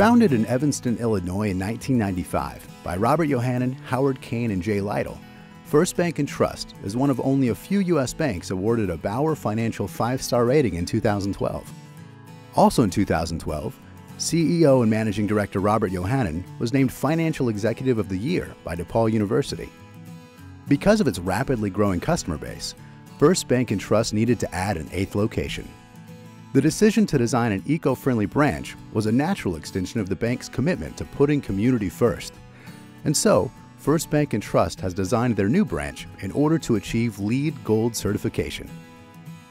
Founded in Evanston, Illinois in 1995 by Robert Yohanan, Howard Kane, and Jay Lytle, First Bank and Trust is one of only a few U.S. banks awarded a Bauer Financial five star rating in 2012. Also in 2012, CEO and Managing Director Robert Yohanan was named Financial Executive of the Year by DePaul University. Because of its rapidly growing customer base, First Bank and Trust needed to add an eighth location. The decision to design an eco friendly branch was a natural extension of the bank's commitment to putting community first. And so, First Bank and Trust has designed their new branch in order to achieve LEED Gold certification.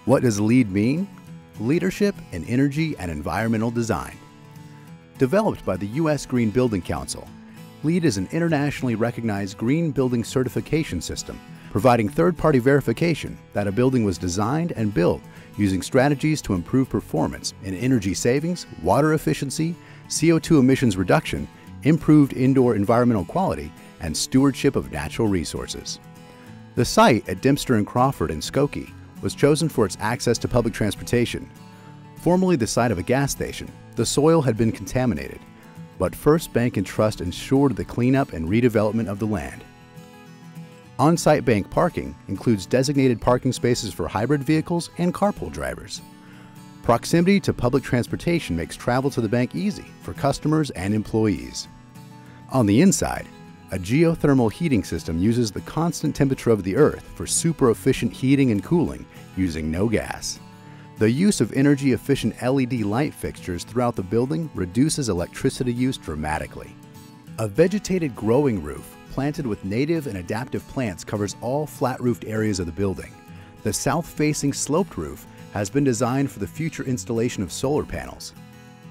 What does LEED mean? Leadership in Energy and Environmental Design. Developed by the U.S. Green Building Council, LEED is an internationally recognized green building certification system, providing third-party verification that a building was designed and built using strategies to improve performance in energy savings, water efficiency, CO2 emissions reduction, improved indoor environmental quality, and stewardship of natural resources. The site at Dempster and Crawford in Skokie was chosen for its access to public transportation. Formerly the site of a gas station, the soil had been contaminated, but First Bank and Trust ensured the cleanup and redevelopment of the land. On-site bank parking includes designated parking spaces for hybrid vehicles and carpool drivers. Proximity to public transportation makes travel to the bank easy for customers and employees. On the inside, a geothermal heating system uses the constant temperature of the Earth for super efficient heating and cooling using no gas. The use of energy efficient LED light fixtures throughout the building reduces electricity use dramatically. A vegetated growing roof planted with native and adaptive plants covers all flat roofed areas of the building. The south facing sloped roof has been designed for the future installation of solar panels.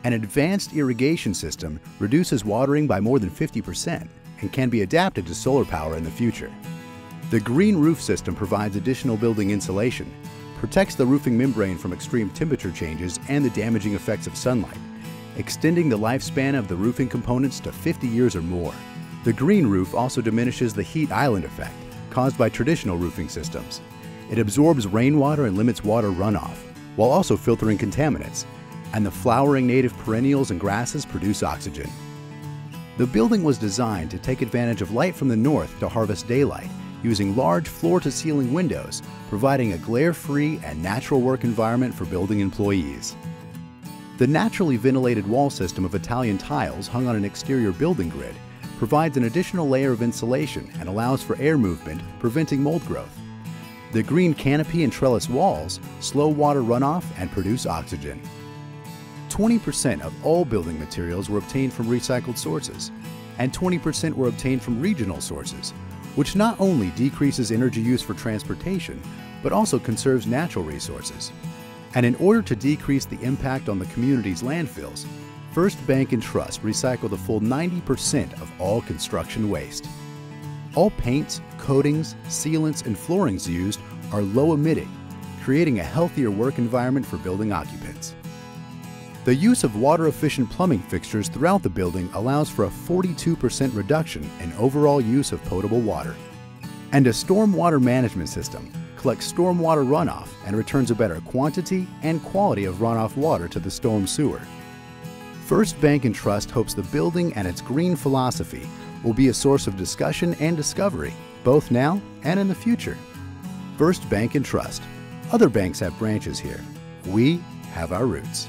An advanced irrigation system reduces watering by more than 50% and can be adapted to solar power in the future. The green roof system provides additional building insulation, protects the roofing membrane from extreme temperature changes and the damaging effects of sunlight, extending the lifespan of the roofing components to 50 years or more. The green roof also diminishes the heat island effect caused by traditional roofing systems. It absorbs rainwater and limits water runoff, while also filtering contaminants, and the flowering native perennials and grasses produce oxygen. The building was designed to take advantage of light from the north to harvest daylight, using large floor-to-ceiling windows, providing a glare-free and natural work environment for building employees. The naturally ventilated wall system of Italian tiles hung on an exterior building grid provides an additional layer of insulation and allows for air movement, preventing mold growth. The green canopy and trellis walls slow water runoff and produce oxygen. 20% of all building materials were obtained from recycled sources, and 20% were obtained from regional sources, which not only decreases energy use for transportation, but also conserves natural resources. And in order to decrease the impact on the community's landfills, First Bank and Trust recycle the full 90% of all construction waste. All paints, coatings, sealants, and floorings used are low emitting, creating a healthier work environment for building occupants. The use of water-efficient plumbing fixtures throughout the building allows for a 42% reduction in overall use of potable water. And a stormwater management system collects stormwater runoff and returns a better quantity and quality of runoff water to the storm sewer. First Bank and Trust hopes the building and its green philosophy will be a source of discussion and discovery, both now and in the future. First Bank and Trust. Other banks have branches here. We have our roots.